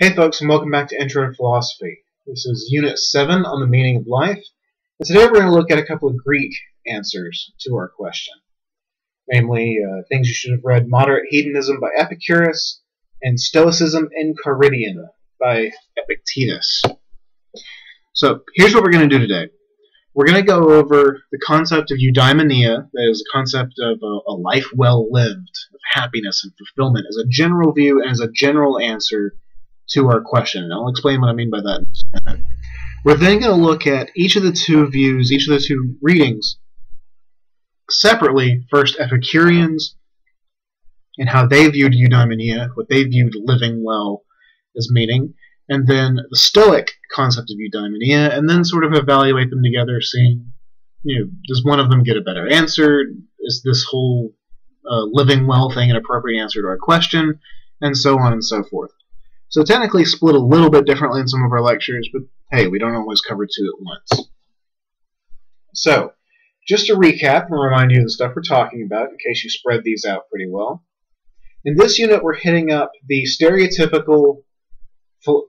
Hey folks, and welcome back to Intro to Philosophy. This is Unit 7 on the meaning of life, and today we're going to look at a couple of Greek answers to our question. Namely, uh, things you should have read Moderate Hedonism by Epicurus and Stoicism Enchiridion by Epictetus. So, here's what we're going to do today. We're going to go over the concept of eudaimonia, that is, the concept of a, a life well lived, of happiness and fulfillment, as a general view and as a general answer to our question. And I'll explain what I mean by that in a. We're then going to look at each of the two views, each of the two readings, separately. First, Epicureans and how they viewed eudaimonia, what they viewed living well as meaning, and then the Stoic concept of eudaimonia, and then sort of evaluate them together, seeing, you know, does one of them get a better answer? Is this whole uh, living well thing an appropriate answer to our question? And so on and so forth. So technically split a little bit differently in some of our lectures, but hey, we don't always cover two at once. So, just to recap and remind you of the stuff we're talking about, in case you spread these out pretty well. In this unit, we're hitting up the stereotypical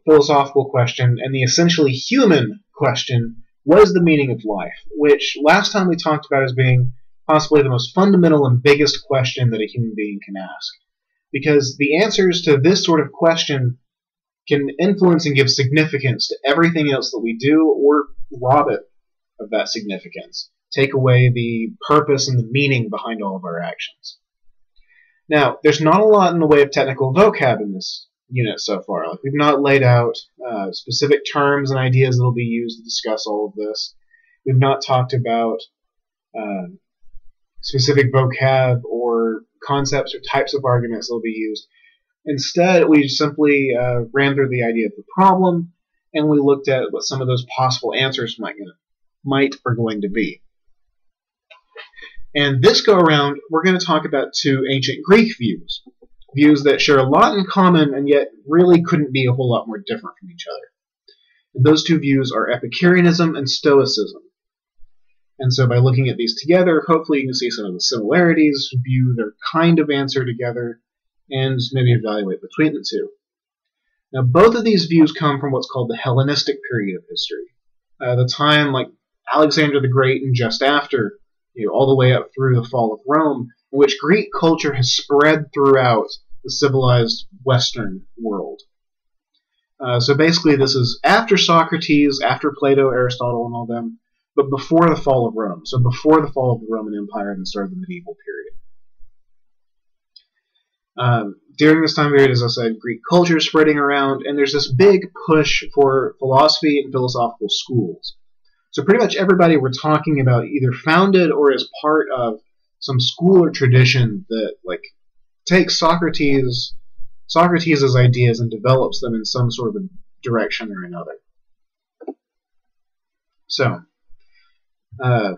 philosophical question and the essentially human question, what is the meaning of life? Which last time we talked about as being possibly the most fundamental and biggest question that a human being can ask. Because the answers to this sort of question can influence and give significance to everything else that we do or rob it of that significance, take away the purpose and the meaning behind all of our actions. Now, there's not a lot in the way of technical vocab in this unit so far. Like we've not laid out uh, specific terms and ideas that will be used to discuss all of this. We've not talked about uh, specific vocab or concepts or types of arguments that will be used. Instead, we simply uh, ran through the idea of the problem and we looked at what some of those possible answers might, might are going to be. And this go around, we're going to talk about two ancient Greek views. Views that share a lot in common and yet really couldn't be a whole lot more different from each other. And those two views are Epicureanism and Stoicism. And so by looking at these together, hopefully you can see some of the similarities, view their kind of answer together, and maybe evaluate between the two. Now, both of these views come from what's called the Hellenistic period of history, uh, the time like Alexander the Great and just after, you know, all the way up through the fall of Rome, in which Greek culture has spread throughout the civilized Western world. Uh, so basically, this is after Socrates, after Plato, Aristotle, and all them, but before the fall of Rome. So before the fall of the Roman Empire and the start of the medieval period. Um, during this time period, as I said, Greek culture is spreading around, and there's this big push for philosophy and philosophical schools. So pretty much everybody we're talking about either founded or is part of some school or tradition that like takes Socrates Socrates' ideas and develops them in some sort of direction or another. So, uh,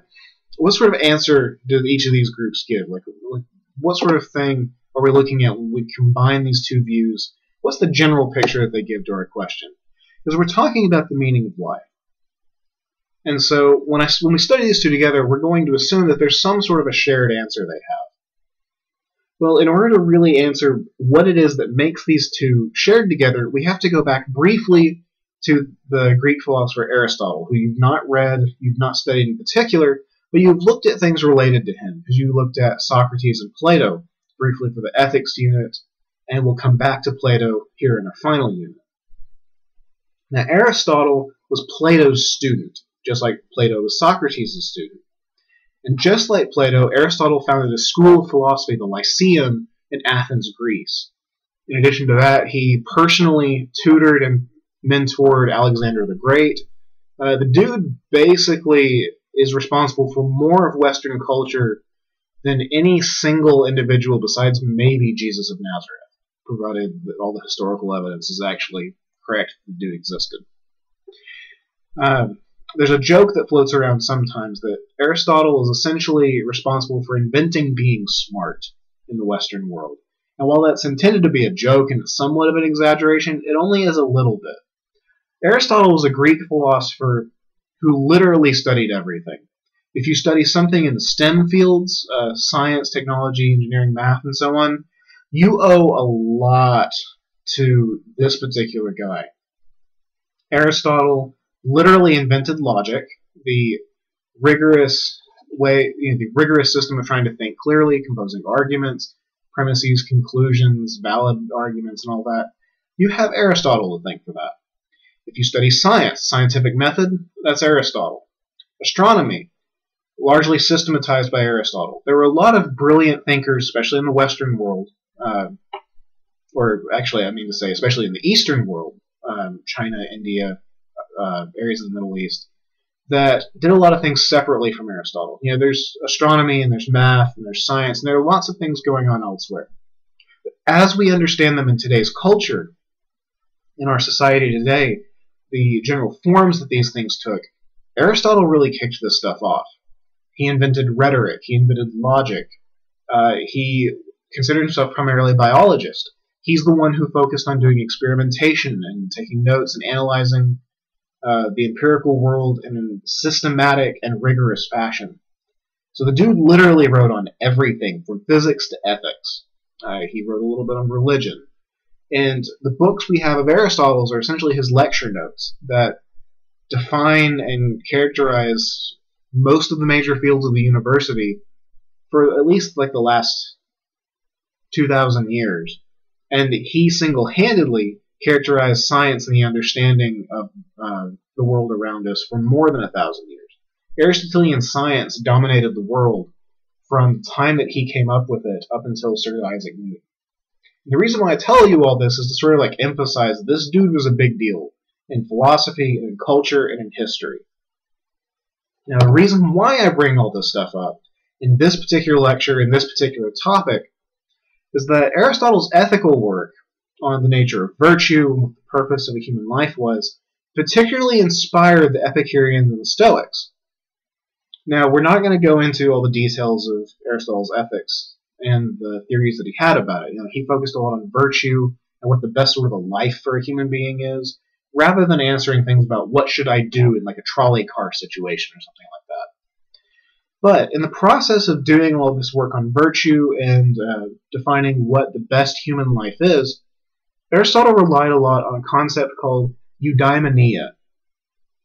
what sort of answer do each of these groups give? Like, like what sort of thing are we looking at when we combine these two views? What's the general picture that they give to our question? Because we're talking about the meaning of life. And so when, I, when we study these two together, we're going to assume that there's some sort of a shared answer they have. Well, in order to really answer what it is that makes these two shared together, we have to go back briefly to the Greek philosopher Aristotle, who you've not read, you've not studied in particular, but you've looked at things related to him, because you looked at Socrates and Plato, briefly for the ethics unit, and we'll come back to Plato here in our final unit. Now, Aristotle was Plato's student, just like Plato was Socrates' student. And just like Plato, Aristotle founded a school of philosophy, the Lyceum, in Athens, Greece. In addition to that, he personally tutored and mentored Alexander the Great. Uh, the dude basically is responsible for more of Western culture than any single individual besides maybe Jesus of Nazareth, provided that all the historical evidence is actually correct the dude existed. Um, there's a joke that floats around sometimes that Aristotle is essentially responsible for inventing being smart in the Western world. And while that's intended to be a joke and somewhat of an exaggeration, it only is a little bit. Aristotle was a Greek philosopher who literally studied everything if you study something in the STEM fields, uh, science, technology, engineering, math, and so on, you owe a lot to this particular guy. Aristotle literally invented logic, the rigorous way, you know, the rigorous system of trying to think clearly, composing arguments, premises, conclusions, valid arguments, and all that. You have Aristotle to thank for that. If you study science, scientific method, that's Aristotle. Astronomy, largely systematized by Aristotle. There were a lot of brilliant thinkers, especially in the Western world, uh, or actually, I mean to say, especially in the Eastern world, um, China, India, uh, areas of the Middle East, that did a lot of things separately from Aristotle. You know, there's astronomy and there's math and there's science, and there are lots of things going on elsewhere. But as we understand them in today's culture, in our society today, the general forms that these things took, Aristotle really kicked this stuff off. He invented rhetoric, he invented logic, uh, he considered himself primarily a biologist. He's the one who focused on doing experimentation and taking notes and analyzing uh, the empirical world in a systematic and rigorous fashion. So the dude literally wrote on everything from physics to ethics. Uh, he wrote a little bit on religion. And the books we have of Aristotle's are essentially his lecture notes that define and characterize most of the major fields of the university for at least like the last 2,000 years. And he single handedly characterized science and the understanding of uh, the world around us for more than a thousand years. Aristotelian science dominated the world from the time that he came up with it up until Sir Isaac Newton. The reason why I tell you all this is to sort of like emphasize that this dude was a big deal in philosophy and in culture and in history. Now, the reason why I bring all this stuff up in this particular lecture, in this particular topic, is that Aristotle's ethical work on the nature of virtue and what the purpose of a human life was, particularly inspired the Epicureans and the Stoics. Now, we're not going to go into all the details of Aristotle's ethics and the theories that he had about it. You know, he focused a lot on virtue and what the best sort of a life for a human being is, rather than answering things about what should I do in like a trolley car situation or something like that. But in the process of doing all this work on virtue and uh, defining what the best human life is, Aristotle relied a lot on a concept called eudaimonia,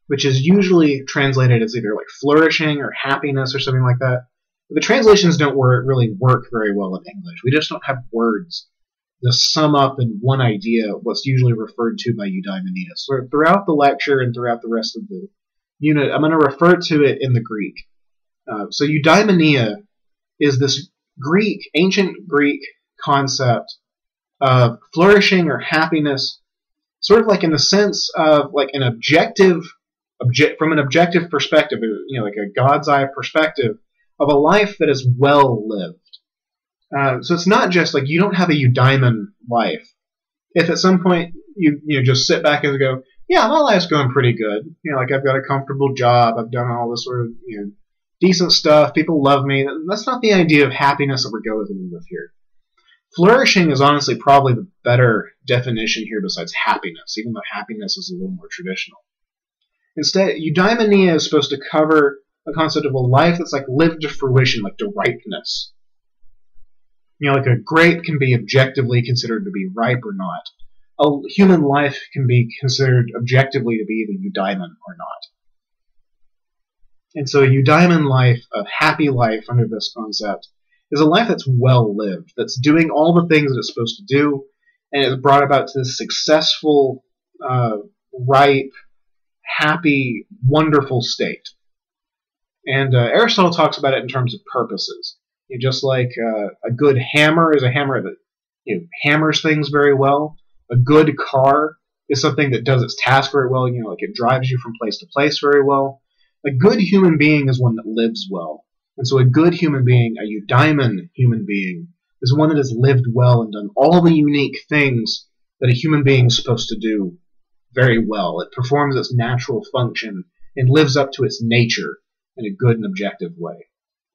which is usually translated as either like flourishing or happiness or something like that. The translations don't really work very well in English. We just don't have words to sum up in one idea what's usually referred to by eudaimonia. So throughout the lecture and throughout the rest of the unit, I'm going to refer to it in the Greek. Uh, so eudaimonia is this Greek, ancient Greek concept of flourishing or happiness, sort of like in the sense of like an objective, object from an objective perspective, you know, like a God's eye perspective of a life that is well lived. Uh, so it's not just like you don't have a eudaimon life. If at some point you you know just sit back and go, yeah, my life's going pretty good. You know, like I've got a comfortable job, I've done all this sort of you know decent stuff, people love me. That's not the idea of happiness that we're going with here. Flourishing is honestly probably the better definition here besides happiness, even though happiness is a little more traditional. Instead, eudaimonia is supposed to cover a concept of a life that's like lived to fruition, like to ripeness. You know, like a grape can be objectively considered to be ripe or not. A human life can be considered objectively to be either eudaimon or not. And so a eudaimon life, a happy life under this concept, is a life that's well lived, that's doing all the things that it's supposed to do, and it's brought about to this successful, uh, ripe, happy, wonderful state. And uh, Aristotle talks about it in terms of purposes. You know, just like uh, a good hammer is a hammer that you know, hammers things very well. A good car is something that does its task very well. You know, like it drives you from place to place very well. A good human being is one that lives well. And so a good human being, a eudaimon human being, is one that has lived well and done all the unique things that a human being is supposed to do very well. It performs its natural function and lives up to its nature in a good and objective way.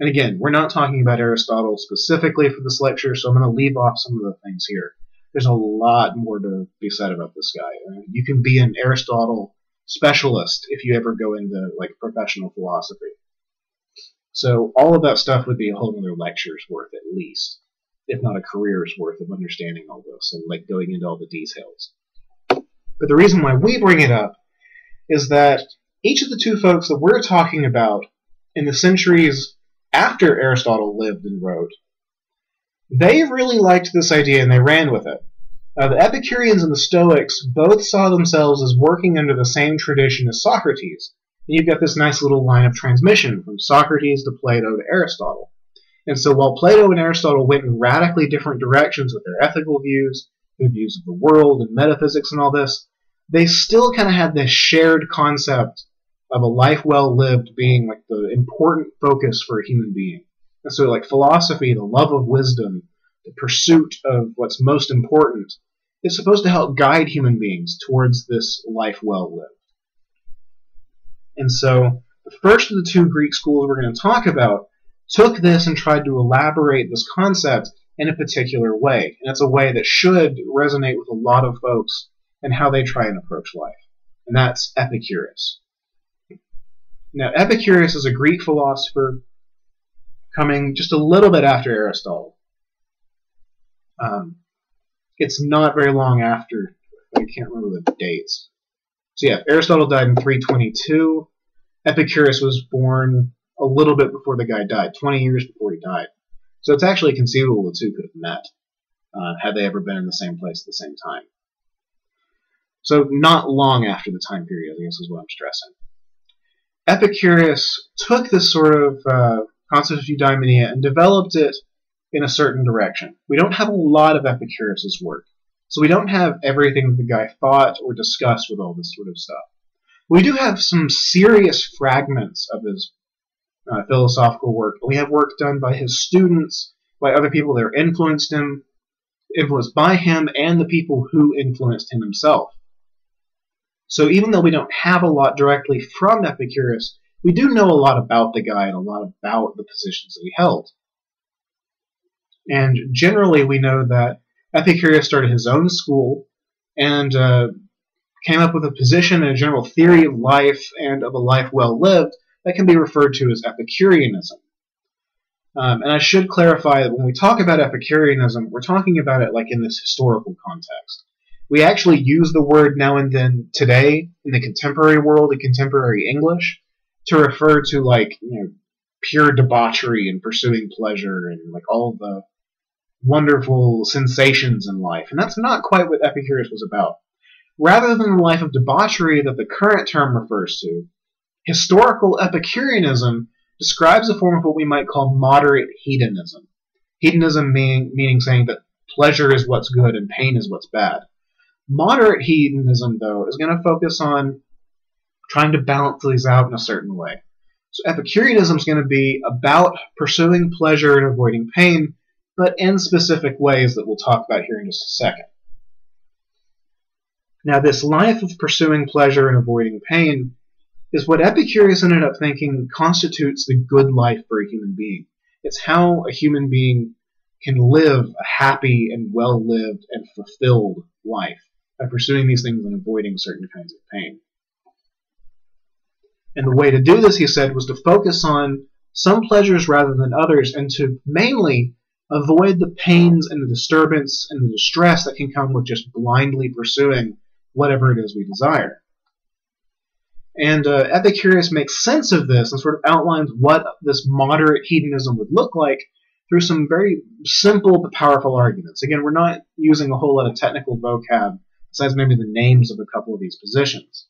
And again, we're not talking about Aristotle specifically for this lecture, so I'm going to leave off some of the things here. There's a lot more to be said about this guy. You can be an Aristotle specialist if you ever go into like professional philosophy. So all of that stuff would be a whole other lecture's worth at least. if not a career's worth of understanding all this and like going into all the details. But the reason why we bring it up is that each of the two folks that we're talking about in the centuries after Aristotle lived and wrote, they really liked this idea and they ran with it. Uh, the Epicureans and the Stoics both saw themselves as working under the same tradition as Socrates. And you've got this nice little line of transmission from Socrates to Plato to Aristotle. And so while Plato and Aristotle went in radically different directions with their ethical views, their views of the world and metaphysics and all this, they still kind of had this shared concept of a life well lived being like the important focus for a human being. And so like philosophy, the love of wisdom, the pursuit of what's most important, is supposed to help guide human beings towards this life well lived. And so the first of the two Greek schools we're going to talk about took this and tried to elaborate this concept in a particular way. And it's a way that should resonate with a lot of folks and how they try and approach life. And that's Epicurus. Now, Epicurus is a Greek philosopher coming just a little bit after Aristotle. Um, it's not very long after. I can't remember the dates. So yeah, Aristotle died in 322. Epicurus was born a little bit before the guy died, 20 years before he died. So it's actually conceivable the two could have met uh, had they ever been in the same place at the same time. So not long after the time period, I guess is what I'm stressing. Epicurus took this sort of uh, concept of eudaimonia and developed it in a certain direction. We don't have a lot of Epicurus's work, so we don't have everything that the guy thought or discussed with all this sort of stuff. We do have some serious fragments of his uh, philosophical work. We have work done by his students, by other people that influenced him, influenced by him, and the people who influenced him himself. So even though we don't have a lot directly from Epicurus, we do know a lot about the guy and a lot about the positions that he held. And generally, we know that Epicurus started his own school and uh, came up with a position and a general theory of life and of a life well lived that can be referred to as Epicureanism. Um, and I should clarify that when we talk about Epicureanism, we're talking about it like in this historical context. We actually use the word now and then today in the contemporary world, in contemporary English, to refer to like you know pure debauchery and pursuing pleasure and like all the wonderful sensations in life. And that's not quite what Epicurus was about. Rather than the life of debauchery that the current term refers to, Historical Epicureanism describes a form of what we might call moderate hedonism. Hedonism meaning, meaning saying that pleasure is what's good and pain is what's bad. Moderate hedonism, though, is going to focus on trying to balance these out in a certain way. So Epicureanism is going to be about pursuing pleasure and avoiding pain, but in specific ways that we'll talk about here in just a second. Now, this life of pursuing pleasure and avoiding pain is what Epicurus ended up thinking constitutes the good life for a human being. It's how a human being can live a happy and well lived and fulfilled life by pursuing these things and avoiding certain kinds of pain. And the way to do this, he said, was to focus on some pleasures rather than others and to mainly avoid the pains and the disturbance and the distress that can come with just blindly pursuing whatever it is we desire. And uh, Epicurus makes sense of this and sort of outlines what this moderate hedonism would look like through some very simple but powerful arguments. Again, we're not using a whole lot of technical vocab besides maybe the names of a couple of these positions.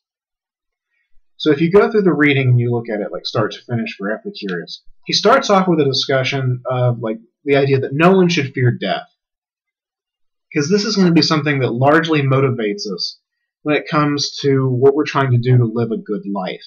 So if you go through the reading and you look at it like start to finish for Epicurus, he starts off with a discussion of like the idea that no one should fear death. Because this is going to be something that largely motivates us when it comes to what we're trying to do to live a good life.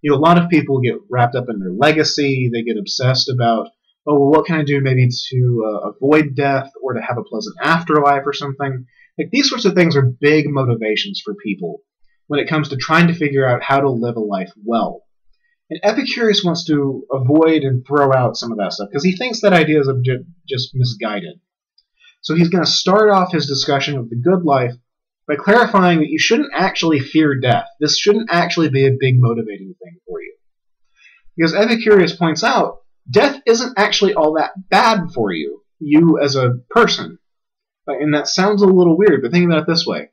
You know, a lot of people get wrapped up in their legacy. They get obsessed about, oh, well, what can I do maybe to uh, avoid death or to have a pleasant afterlife or something? Like these sorts of things are big motivations for people when it comes to trying to figure out how to live a life well. And Epicurus wants to avoid and throw out some of that stuff because he thinks that idea is just misguided. So he's going to start off his discussion of the good life by clarifying that you shouldn't actually fear death. This shouldn't actually be a big motivating thing for you. Because Epicurus points out, death isn't actually all that bad for you. you as a person. And that sounds a little weird, but think about it this way.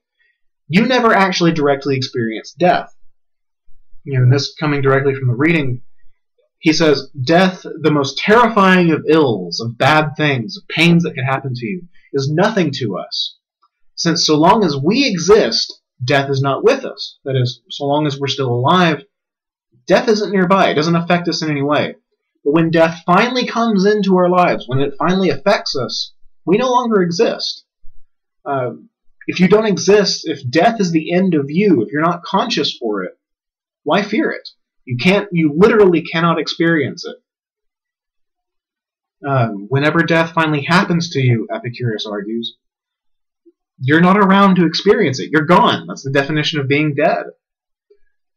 You never actually directly experience death. You know, this coming directly from the reading, he says, Death, the most terrifying of ills, of bad things, of pains that could happen to you, is nothing to us. Since so long as we exist, death is not with us. That is, so long as we're still alive, death isn't nearby. It doesn't affect us in any way. But when death finally comes into our lives, when it finally affects us, we no longer exist. Uh, if you don't exist, if death is the end of you, if you're not conscious for it, why fear it? You can't. You literally cannot experience it. Um, whenever death finally happens to you, Epicurus argues, you're not around to experience it. You're gone. That's the definition of being dead.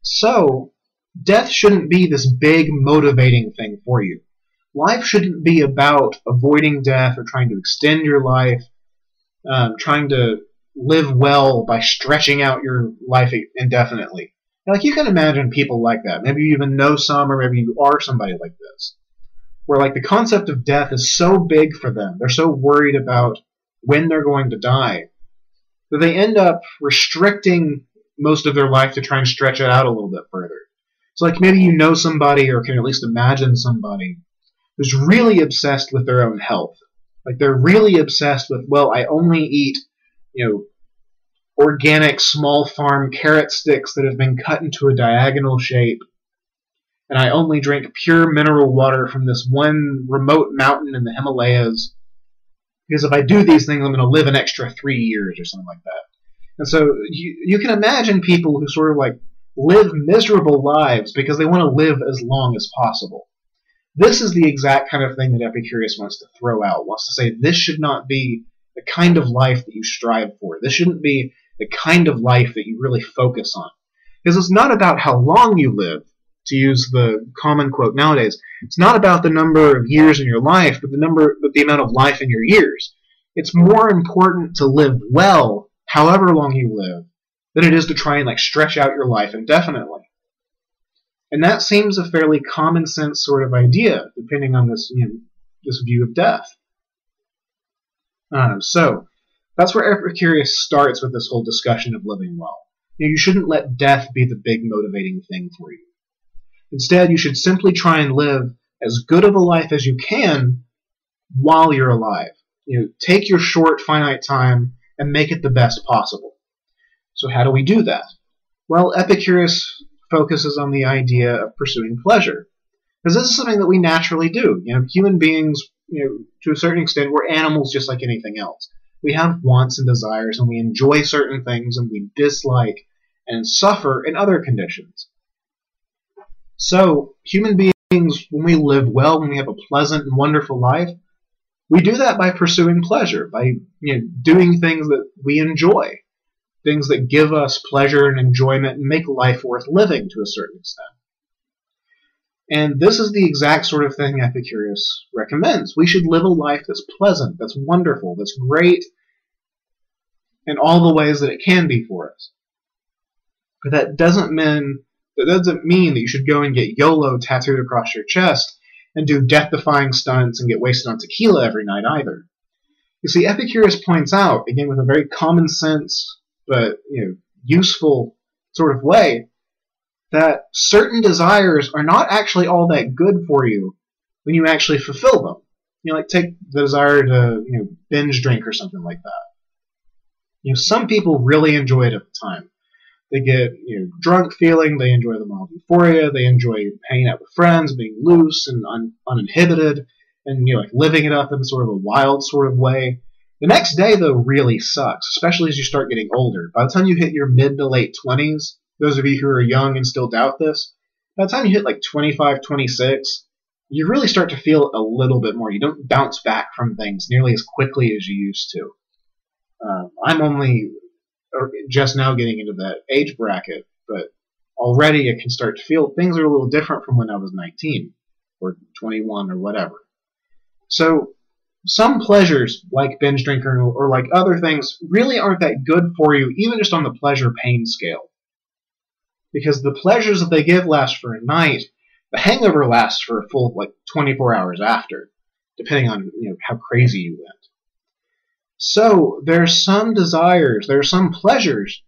So, death shouldn't be this big motivating thing for you. Life shouldn't be about avoiding death or trying to extend your life, um, trying to live well by stretching out your life indefinitely. like you can imagine people like that. Maybe you even know some, or maybe you are somebody like this, where like the concept of death is so big for them. They're so worried about when they're going to die that they end up restricting most of their life to try and stretch it out a little bit further. So, like, maybe you know somebody or can at least imagine somebody who's really obsessed with their own health. Like, they're really obsessed with, well, I only eat, you know, organic small farm carrot sticks that have been cut into a diagonal shape. And I only drink pure mineral water from this one remote mountain in the Himalayas. Because if I do these things, I'm going to live an extra three years or something like that. And so you, you can imagine people who sort of like live miserable lives because they want to live as long as possible. This is the exact kind of thing that Epicurus wants to throw out, wants to say this should not be the kind of life that you strive for. This shouldn't be the kind of life that you really focus on. Because it's not about how long you live, to use the common quote nowadays. It's not about the number of years in your life, but the number but the amount of life in your years. It's more important to live well, however long you live, than it is to try and like stretch out your life indefinitely. And that seems a fairly common sense sort of idea, depending on this you know, this view of death. Um, so that's where Epicurus starts with this whole discussion of living well. You, know, you shouldn't let death be the big motivating thing for you. Instead, you should simply try and live as good of a life as you can while you're alive. You know, take your short, finite time and make it the best possible. So how do we do that? Well, Epicurus focuses on the idea of pursuing pleasure. Because this is something that we naturally do. You know, human beings, you know, to a certain extent, we're animals just like anything else. We have wants and desires, and we enjoy certain things, and we dislike and suffer in other conditions. So, human beings, when we live well, when we have a pleasant and wonderful life, we do that by pursuing pleasure, by you know, doing things that we enjoy things that give us pleasure and enjoyment and make life worth living to a certain extent. And this is the exact sort of thing Epicurus recommends. We should live a life that's pleasant, that's wonderful, that's great in all the ways that it can be for us. But that doesn't mean that doesn't mean that you should go and get YOLO tattooed across your chest and do death-defying stunts and get wasted on tequila every night either. You see, Epicurus points out, again with a very common sense but you know, useful sort of way that certain desires are not actually all that good for you when you actually fulfill them. You know, like take the desire to you know binge drink or something like that. You know, some people really enjoy it at the time. They get you know drunk feeling. They enjoy the mild euphoria. They enjoy hanging out with friends, being loose and un- uninhibited, and you know like living it up in sort of a wild sort of way. The next day, though, really sucks, especially as you start getting older. By the time you hit your mid to late 20s, those of you who are young and still doubt this, by the time you hit like 25, 26, you really start to feel a little bit more. You don't bounce back from things nearly as quickly as you used to. Um, I'm only just now getting into that age bracket, but already I can start to feel things are a little different from when I was 19 or 21 or whatever. So some pleasures, like binge drinking or like other things, really aren't that good for you, even just on the pleasure pain scale. Because the pleasures that they give last for a night, the hangover lasts for a full like 24 hours after. depending on you know how crazy you went. So there are some desires, there are some pleasures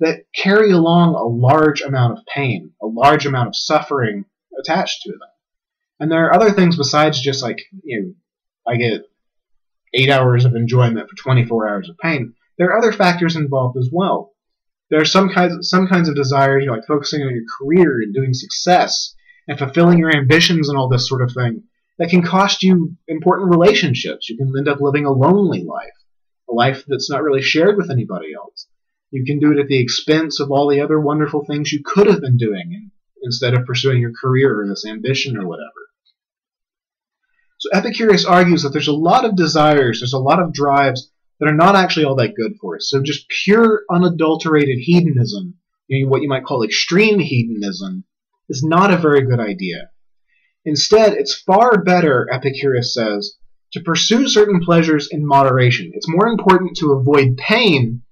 that carry along a large amount of pain, a large amount of suffering attached to them. And there are other things besides just like, you know, I get eight hours of enjoyment for 24 hours of pain. There are other factors involved as well. There are some kinds of, some kinds of desires, you know, like focusing on your career and doing success and fulfilling your ambitions and all this sort of thing that can cost you important relationships. You can end up living a lonely life, a life that's not really shared with anybody else. You can do it at the expense of all the other wonderful things you could have been doing instead of pursuing your career or this ambition or whatever. So Epicurus argues that there's a lot of desires, there's a lot of drives that are not actually all that good for us. So just pure, unadulterated hedonism, what you might call extreme hedonism, is not a very good idea. Instead, it's far better, Epicurus says, to pursue certain pleasures in moderation. It's more important to avoid pain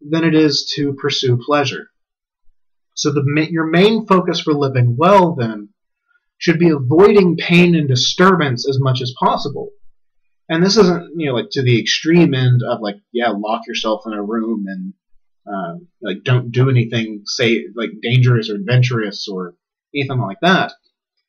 than it is to pursue pleasure. So the, your main focus for living well, then, should be avoiding pain and disturbance as much as possible. And this isn't, you know, like to the extreme end of like, yeah, lock yourself in a room and um, like don't do anything, say like dangerous or adventurous or anything like that,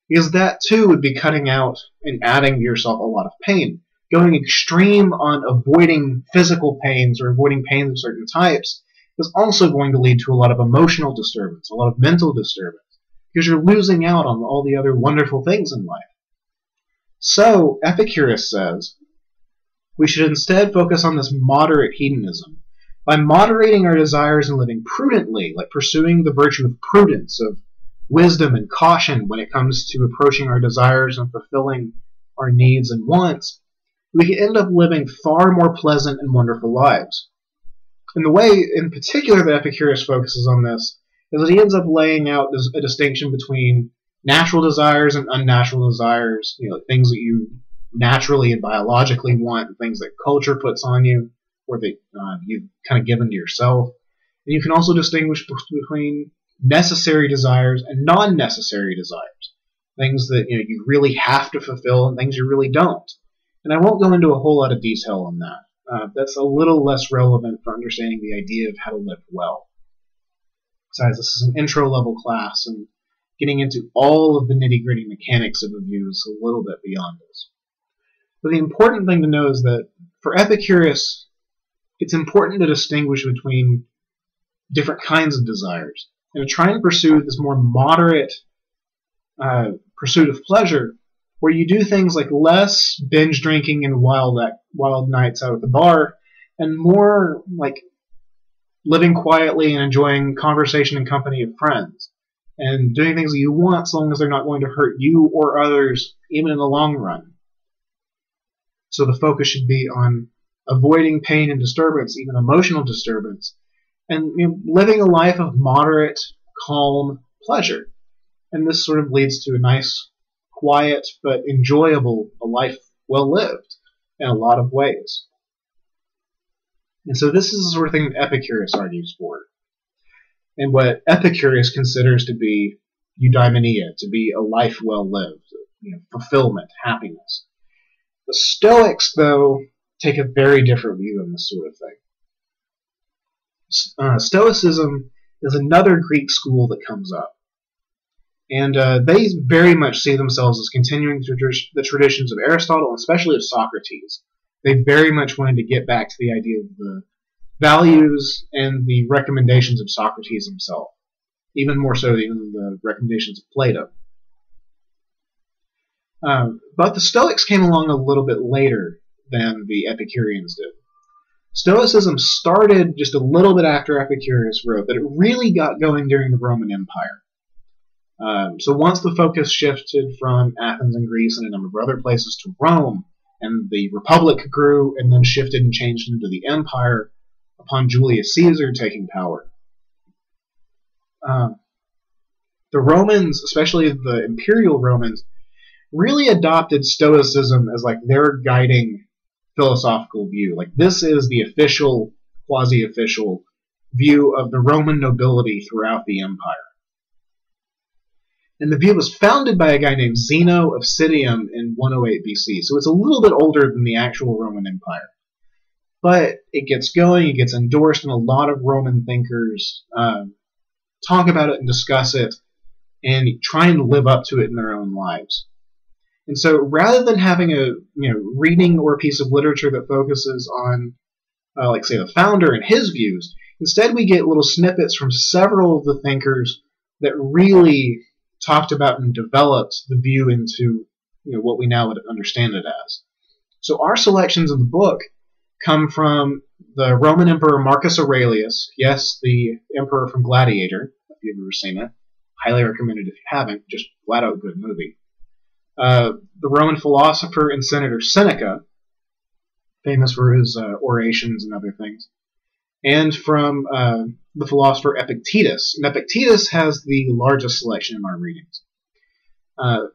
because that too would be cutting out and adding to yourself a lot of pain. Going extreme on avoiding physical pains or avoiding pains of certain types is also going to lead to a lot of emotional disturbance, a lot of mental disturbance, because you're losing out on all the other wonderful things in life. So, Epicurus says, we should instead focus on this moderate hedonism. By moderating our desires and living prudently, like pursuing the virtue of prudence, of wisdom and caution when it comes to approaching our desires and fulfilling our needs and wants, we can end up living far more pleasant and wonderful lives. And the way, in particular, that Epicurus focuses on this is that he ends up laying out a distinction between natural desires and unnatural desires, you know, things that you naturally and biologically want, things that culture puts on you, or that uh, you've kind of given to yourself. And you can also distinguish between necessary desires and non-necessary desires, things that you know you really have to fulfill and things you really don't. And I won't go into a whole lot of detail on that. Uh, that's a little less relevant for understanding the idea of how to live well. Besides, this is an intro level class, and getting into all of the nitty gritty mechanics of a view is a little bit beyond us. But the important thing to know is that for Epicurus, it's important to distinguish between different kinds of desires and to try and pursue this more moderate uh, pursuit of pleasure, where you do things like less binge drinking and wild wild nights out at the bar, and more like living quietly and enjoying conversation and company of friends, and doing things that you want so long as they're not going to hurt you or others, even in the long run. So the focus should be on avoiding pain and disturbance, even emotional disturbance, and you know, living a life of moderate, calm pleasure. And this sort of leads to a nice, quiet, but enjoyable a life well lived in a lot of ways. And so this is the sort of thing that Epicurus argues for. And what Epicurus considers to be eudaimonia, to be a life well lived, you know, fulfillment, happiness. The Stoics, though, take a very different view on this sort of thing uh, Stoicism is another Greek school that comes up. And uh, they very much see themselves as continuing the traditions of Aristotle, especially of Socrates. They very much wanted to get back to the idea of the values and the recommendations of Socrates himself, even more so than the recommendations of Plato. Um, but the Stoics came along a little bit later than the Epicureans did. Stoicism started just a little bit after Epicurus wrote, but it really got going during the Roman Empire. Um, so once the focus shifted from Athens and Greece and a number of other places to Rome, and the Republic grew and then shifted and changed into the Empire upon Julius Caesar taking power. Um, the Romans, especially the imperial Romans, really adopted Stoicism as like their guiding philosophical view. Like this is the official, quasi-official view of the Roman nobility throughout the empire. And the view was founded by a guy named Zeno of Citium in 108 BC, so it's a little bit older than the actual Roman Empire. But it gets going, it gets endorsed, and a lot of Roman thinkers um, talk about it and discuss it and try and live up to it in their own lives. And so rather than having a you know reading or a piece of literature that focuses on uh, like say the founder and his views, instead we get little snippets from several of the thinkers that really talked about and developed the view into you know what we now would understand it as. So our selections in the book come from the Roman Emperor Marcus Aurelius, yes, the emperor from Gladiator, if you've ever seen it. Highly recommended if you haven't, just flat out good movie. Uh, the Roman philosopher and senator Seneca, famous for his uh, orations and other things, and from uh, the philosopher Epictetus. And Epictetus has the largest selection in our readings. Uh,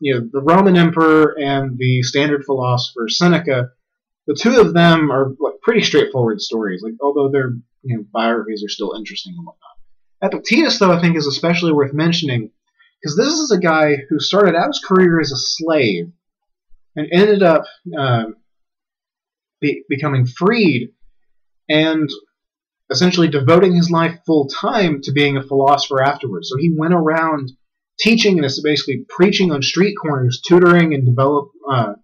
you know, the Roman emperor and the standard philosopher Seneca, the two of them are like pretty straightforward stories. Like, although their you know biographies are still interesting and whatnot. Epictetus, though, I think is especially worth mentioning because this is a guy who started out his career as a slave and ended up uh, be- becoming freed and essentially devoting his life full time to being a philosopher afterwards. So he went around teaching and basically preaching on street corners, tutoring and develop, uh,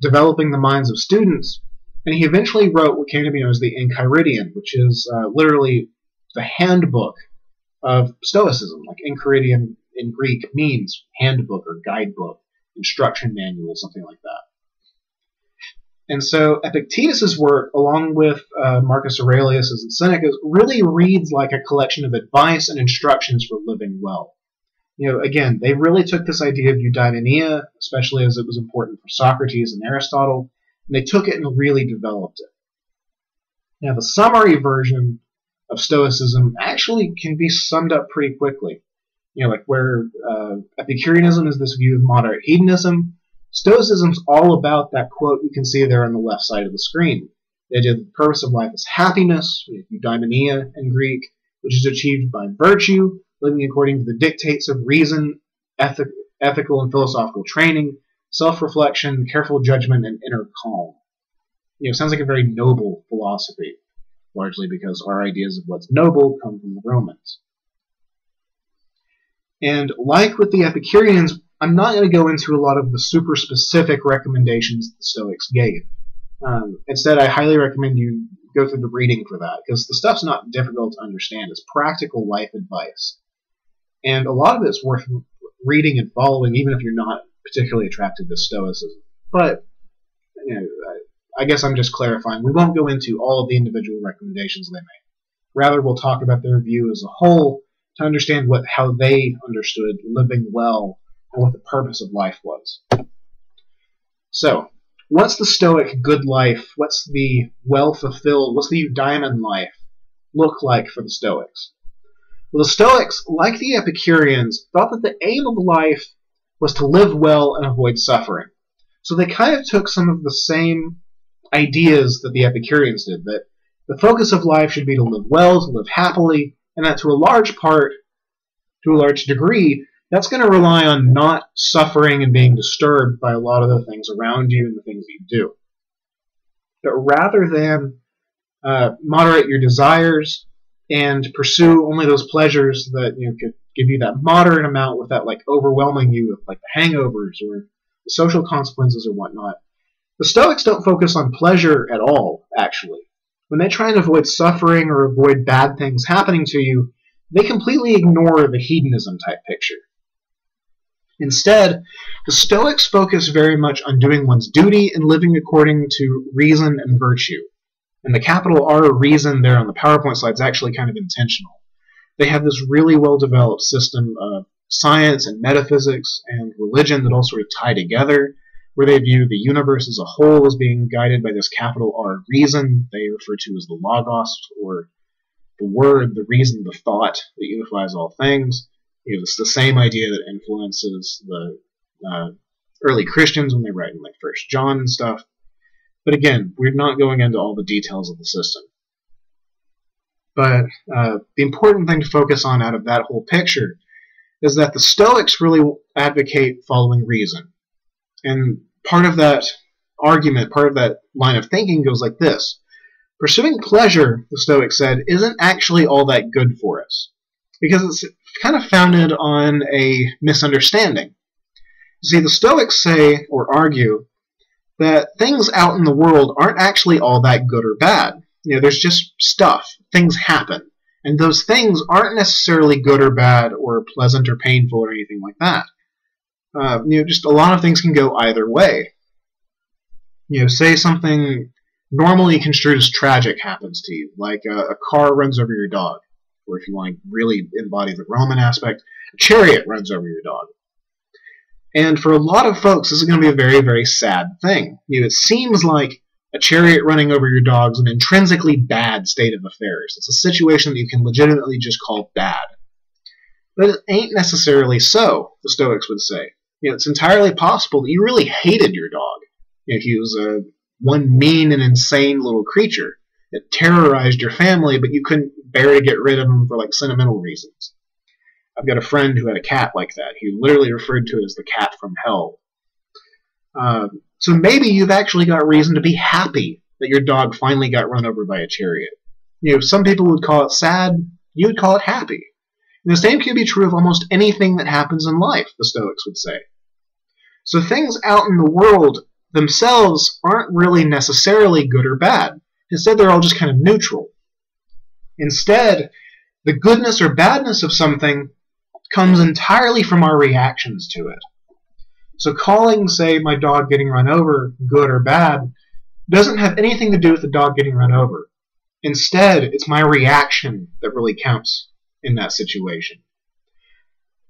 developing the minds of students. And he eventually wrote what came to be known as the Enchiridion, which is uh, literally the handbook of Stoicism. Like Enchiridion in Greek means handbook or guidebook, instruction manual, something like that. And so Epictetus's work, along with uh, Marcus Aurelius's and Seneca's, really reads like a collection of advice and instructions for living well. You know, again, they really took this idea of eudaimonia, especially as it was important for Socrates and Aristotle, and they took it and really developed it. Now, the summary version of Stoicism actually can be summed up pretty quickly. You know, like where uh, Epicureanism is this view of moderate hedonism, Stoicism's all about that quote you can see there on the left side of the screen. The idea that the purpose of life is happiness, eudaimonia in Greek, which is achieved by virtue, living according to the dictates of reason, ethic, ethical and philosophical training, self-reflection, careful judgment, and inner calm. You know, sounds like a very noble philosophy, largely because our ideas of what's noble come from the Romans. And like with the Epicureans, I'm not going to go into a lot of the super specific recommendations the Stoics gave. Um, instead, I highly recommend you go through the reading for that because the stuff's not difficult to understand. It's practical life advice, and a lot of it's worth reading and following, even if you're not particularly attracted to Stoicism. But you know, I, guess I'm just clarifying. We won't go into all of the individual recommendations they make. Rather, we'll talk about their view as a whole to understand what how they understood living well and what the purpose of life was. So, what's the Stoic good life? What's the well fulfilled? What's the eudaimon life look like for the Stoics? Well, the Stoics, like the Epicureans, thought that the aim of life was to live well and avoid suffering. So they kind of took some of the same ideas that the Epicureans did, that the focus of life should be to live well, to live happily, and that to a large part, to a large degree, that's going to rely on not suffering and being disturbed by a lot of the things around you and the things you do. But rather than uh, moderate your desires and pursue only those pleasures that you know could give you that moderate amount without like overwhelming you with like the hangovers or the social consequences or whatnot. The Stoics don't focus on pleasure at all, actually. When they try and avoid suffering or avoid bad things happening to you, they completely ignore the hedonism type picture. Instead, the Stoics focus very much on doing one's duty and living according to reason and virtue. And the capital R reason there on the PowerPoint slide is actually kind of intentional. They have this really well developed system of science and metaphysics and religion that all sort of tie together, where they view the universe as a whole as being guided by this capital R reason they refer to as the Logos, or the word, the reason, the thought that unifies all things it's the same idea that influences the uh, early Christians when they write in like First John and stuff. But again, we're not going into all the details of the system. But uh, the important thing to focus on out of that whole picture is that the Stoics really advocate following reason. And part of that argument, part of that line of thinking goes like this Pursuing pleasure, the Stoics said, isn't actually all that good for us. Because it's kind of founded on a misunderstanding. See, the Stoics say, or argue, that things out in the world aren't actually all that good or bad. You know, there's just stuff. Things happen. And those things aren't necessarily good or bad or pleasant or painful or anything like that. Uh, you know, just a lot of things can go either way. You know, say something normally construed as tragic happens to you, like a, a car runs over your dog, or if you want to really embody the Roman aspect, a chariot runs over your dog. And for a lot of folks, this is going to be a very, very sad thing. You know, it seems like a chariot running over your dog is an intrinsically bad state of affairs. It's a situation that you can legitimately just call bad. But it ain't necessarily so, the Stoics would say. You know, it's entirely possible that you really hated your dog. You know, he was a one mean and insane little creature that terrorized your family, but you couldn't bear to get rid of him for like sentimental reasons. I've got a friend who had a cat like that. He literally referred to it as the cat from hell. Um, so maybe you've actually got reason to be happy that your dog finally got run over by a chariot. You know, some people would call it sad, you would call it happy. And the same can be true of almost anything that happens in life, the Stoics would say. So things out in the world themselves aren't really necessarily good or bad. Instead, they're all just kind of neutral. Instead, the goodness or badness of something comes entirely from our reactions to it. So calling, say, my dog getting run over good or bad doesn't have anything to do with the dog getting run over. Instead, it's my reaction that really counts in that situation.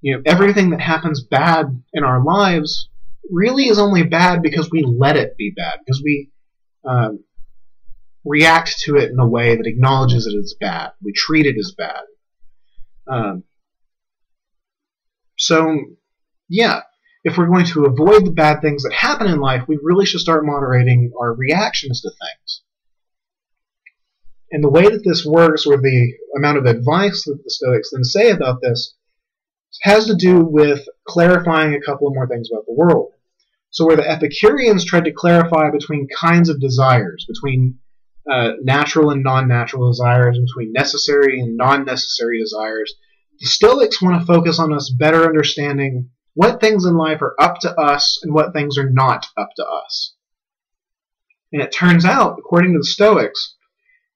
You know, everything that happens bad in our lives really is only bad because we let it be bad, because we um, react to it in a way that acknowledges it as bad. We treat it as bad. Um, so, yeah, if we're going to avoid the bad things that happen in life, we really should start moderating our reactions to things. And the way that this works, or the amount of advice that the Stoics then say about this, has to do with clarifying a couple of more things about the world. So, where the Epicureans tried to clarify between kinds of desires, between uh, natural and non natural desires, between necessary and non necessary desires, the Stoics want to focus on us better understanding what things in life are up to us and what things are not up to us. And it turns out, according to the Stoics,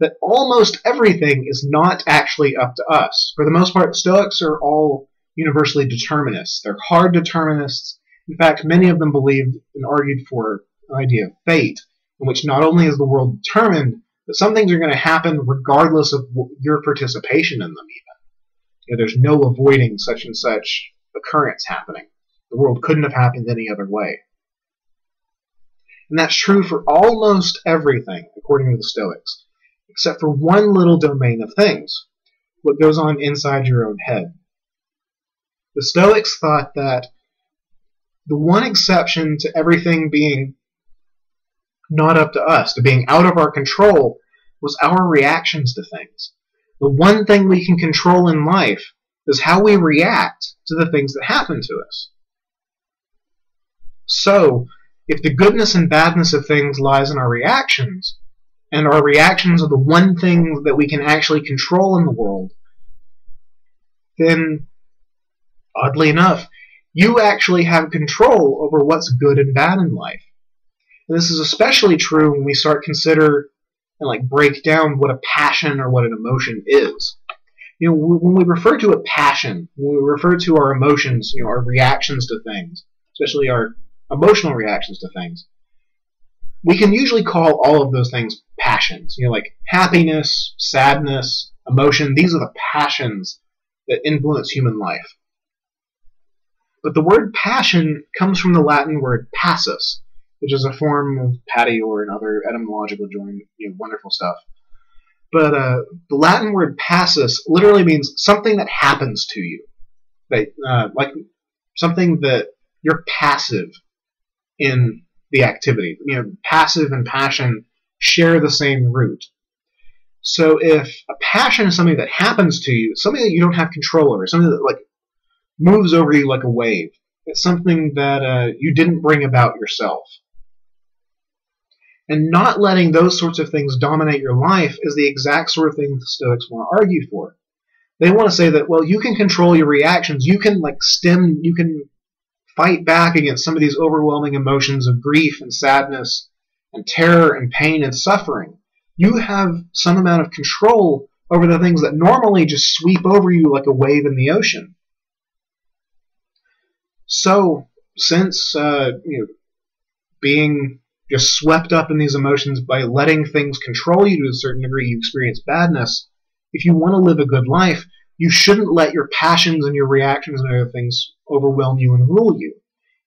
that almost everything is not actually up to us. For the most part, Stoics are all universally determinists. They're hard determinists. In fact, many of them believed and argued for an idea of fate, in which not only is the world determined, but some things are going to happen regardless of your participation in them, even. You know, there's no avoiding such and such occurrence happening. The world couldn't have happened any other way. And that's true for almost everything, according to the Stoics, except for one little domain of things what goes on inside your own head. The Stoics thought that the one exception to everything being not up to us, to being out of our control, was our reactions to things. The one thing we can control in life is how we react to the things that happen to us. So, if the goodness and badness of things lies in our reactions, and our reactions are the one thing that we can actually control in the world, then oddly enough, you actually have control over what's good and bad in life. And this is especially true when we start consider and like break down what a passion or what an emotion is. You know, when we refer to a passion, when we refer to our emotions, you know, our reactions to things, especially our emotional reactions to things, we can usually call all of those things passions. You know, like happiness, sadness, emotion. These are the passions that influence human life. But the word passion comes from the Latin word passus, which is a form of patior or another etymological join, you know, wonderful stuff. But uh, the Latin word passus literally means something that happens to you, like, uh, like something that you're passive in the activity. You know, passive and passion share the same root. So if a passion is something that happens to you, something that you don't have control over, something that like moves over you like a wave. It's something that uh, you didn't bring about yourself. And not letting those sorts of things dominate your life is the exact sort of thing the Stoics want to argue for. They want to say that, well, you can control your reactions. You can, like, stem, you can fight back against some of these overwhelming emotions of grief and sadness and terror and pain and suffering. You have some amount of control over the things that normally just sweep over you like a wave in the ocean. So, since uh, you know, being just swept up in these emotions by letting things control you to a certain degree, you experience badness. If you want to live a good life, you shouldn't let your passions and your reactions and other things overwhelm you and rule you.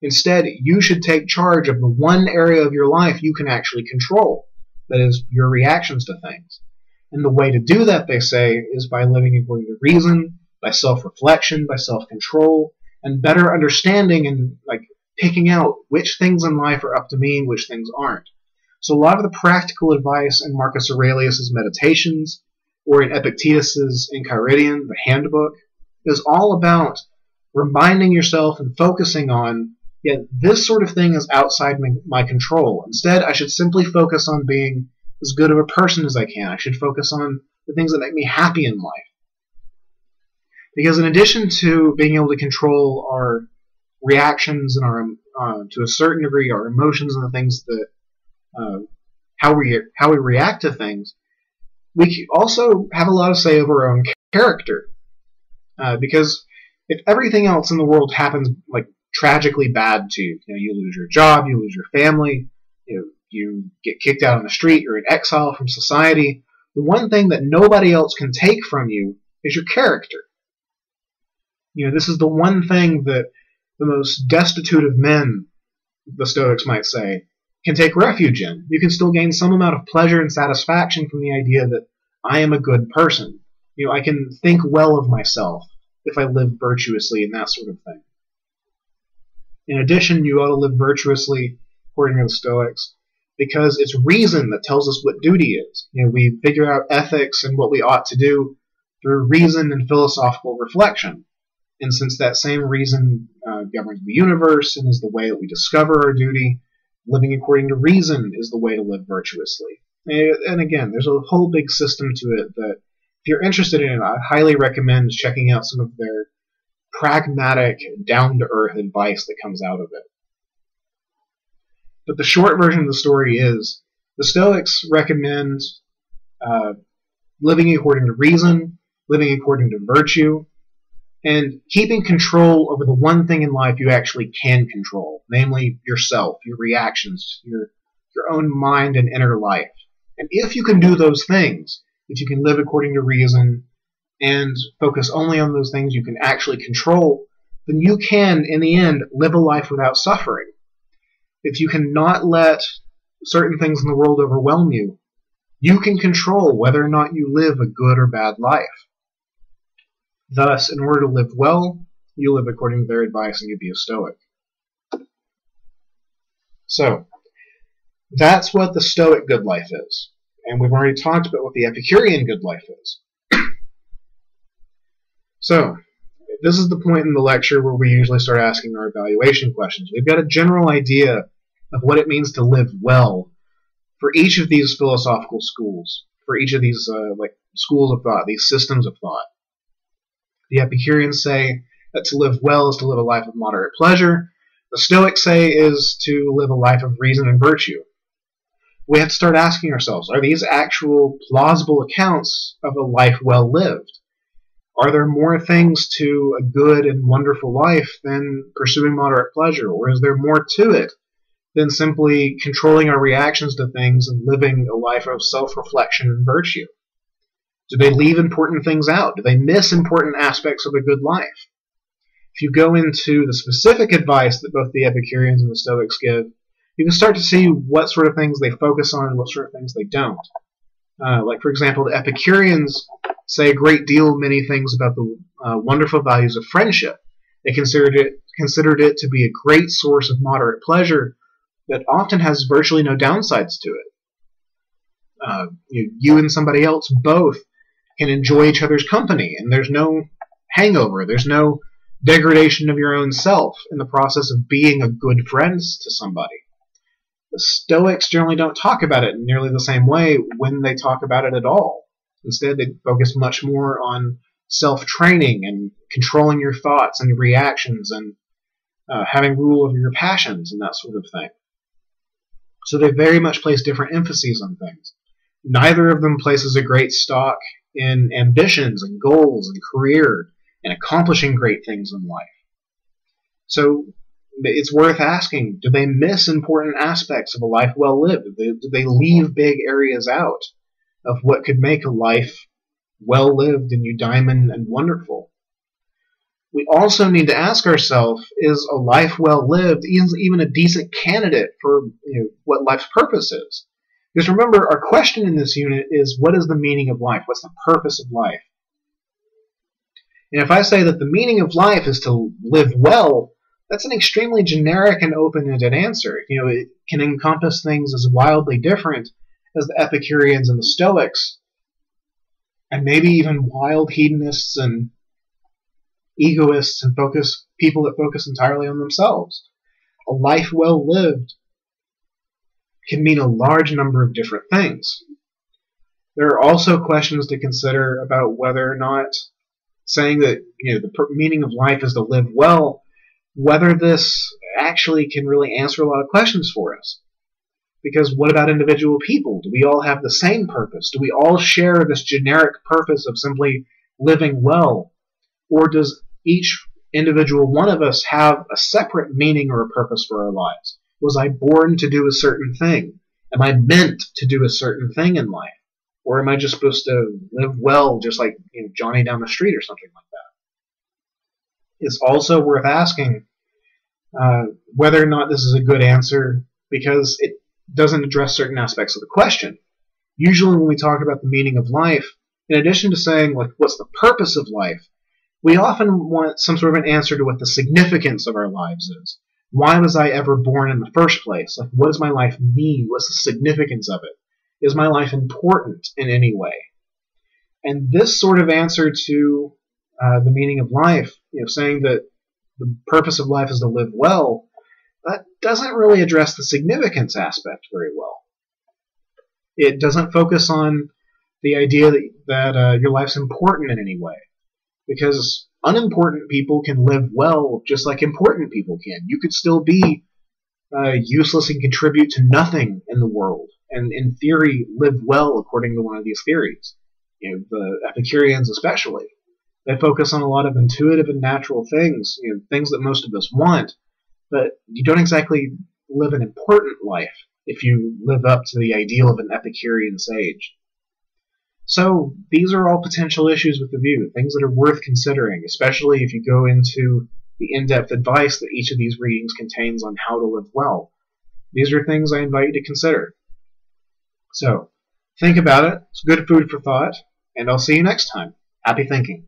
Instead, you should take charge of the one area of your life you can actually control that is, your reactions to things. And the way to do that, they say, is by living according to reason, by self reflection, by self control, and better understanding and like picking out which things in life are up to me and which things aren't. So a lot of the practical advice in Marcus Aurelius' Meditations or in Epictetus's Enchiridion, the handbook, is all about reminding yourself and focusing on, yeah, this sort of thing is outside my control. Instead, I should simply focus on being as good of a person as I can. I should focus on the things that make me happy in life. Because in addition to being able to control our reactions and our, uh, to a certain degree, our emotions and the things that, uh, how we how we react to things, we also have a lot of say over our own character. Uh, because if everything else in the world happens like tragically bad to you, you know, you lose your job, you lose your family, you know, you get kicked out on the street, you're in exile from society. The one thing that nobody else can take from you is your character. You know, this is the one thing that the most destitute of men, the Stoics might say, can take refuge in. You can still gain some amount of pleasure and satisfaction from the idea that I am a good person. You know, I can think well of myself if I live virtuously and that sort of thing. In addition, you ought to live virtuously, according to the Stoics, because it's reason that tells us what duty is. You know, we figure out ethics and what we ought to do through reason and philosophical reflection. And since that same reason uh, governs the universe and is the way that we discover our duty, living according to reason is the way to live virtuously. And again, there's a whole big system to it that, if you're interested in it, I highly recommend checking out some of their pragmatic, down to earth advice that comes out of it. But the short version of the story is the Stoics recommend uh, living according to reason, living according to virtue, and keeping control over the one thing in life you actually can control, namely yourself, your reactions, your your own mind and inner life. And if you can do those things, if you can live according to reason and focus only on those things you can actually control, then you can, in the end, live a life without suffering. If you cannot let certain things in the world overwhelm you, you can control whether or not you live a good or bad life. Thus, in order to live well, you live according to their advice and you be a Stoic. So, that's what the Stoic good life is. And we've already talked about what the Epicurean good life is. so, this is the point in the lecture where we usually start asking our evaluation questions. We've got a general idea of what it means to live well for each of these philosophical schools, for each of these uh, like schools of thought, these systems of thought. The Epicureans say that to live well is to live a life of moderate pleasure. The Stoics say is to live a life of reason and virtue. We have to start asking ourselves, are these actual plausible accounts of a life well lived? Are there more things to a good and wonderful life than pursuing moderate pleasure? Or is there more to it than simply controlling our reactions to things and living a life of self reflection and virtue? Do they leave important things out? Do they miss important aspects of a good life? If you go into the specific advice that both the Epicureans and the Stoics give, you can start to see what sort of things they focus on and what sort of things they don't. Uh, like, for example, the Epicureans say a great deal, many things about the uh, wonderful values of friendship. They considered it considered it to be a great source of moderate pleasure that often has virtually no downsides to it. Uh, you, you and somebody else both can enjoy each other's company, and there's no hangover. There's no degradation of your own self in the process of being a good friend to somebody. The Stoics generally don't talk about it in nearly the same way when they talk about it at all. Instead, they focus much more on self training and controlling your thoughts and your reactions and uh, having rule over your passions and that sort of thing. So they very much place different emphases on things. Neither of them places a great stock in ambitions and goals and career and accomplishing great things in life. So it's worth asking do they miss important aspects of a life well lived? Do they, do they leave big areas out of what could make a life well lived and eudaimon and wonderful? We also need to ask ourselves is a life well lived even a decent candidate for you know, what life's purpose is? Because remember, our question in this unit is what is the meaning of life? What's the purpose of life? And if I say that the meaning of life is to live well, that's an extremely generic and open-ended answer. You know, it can encompass things as wildly different as the Epicureans and the Stoics, and maybe even wild hedonists and egoists and focus people that focus entirely on themselves. A life well lived can mean a large number of different things. There are also questions to consider about whether or not saying that you know the meaning of life is to live well, whether this actually can really answer a lot of questions for us. Because what about individual people? Do we all have the same purpose? Do we all share this generic purpose of simply living well? Or does each individual one of us have a separate meaning or a purpose for our lives? Was I born to do a certain thing? Am I meant to do a certain thing in life? Or am I just supposed to live well just like you know, Johnny down the street or something like that? It's also worth asking uh, whether or not this is a good answer because it doesn't address certain aspects of the question. Usually, when we talk about the meaning of life, in addition to saying like what's the purpose of life, we often want some sort of an answer to what the significance of our lives is. Why was I ever born in the first place? Like, what does my life mean? What's the significance of it? Is my life important in any way? And this sort of answer to uh, the meaning of life, you know, saying that the purpose of life is to live well, that doesn't really address the significance aspect very well. It doesn't focus on the idea that, that uh, your life's important in any way. Because unimportant people can live well just like important people can. You could still be uh, useless and contribute to nothing in the world, and in theory live well according to one of these theories. You know, the Epicureans especially. They focus on a lot of intuitive and natural things, you know, things that most of us want, but you don't exactly live an important life if you live up to the ideal of an Epicurean sage. So these are all potential issues with the view, things that are worth considering, especially if you go into the in-depth advice that each of these readings contains on how to live well. These are things I invite you to consider. So, think about it. It's good food for thought, and I'll see you next time. Happy thinking.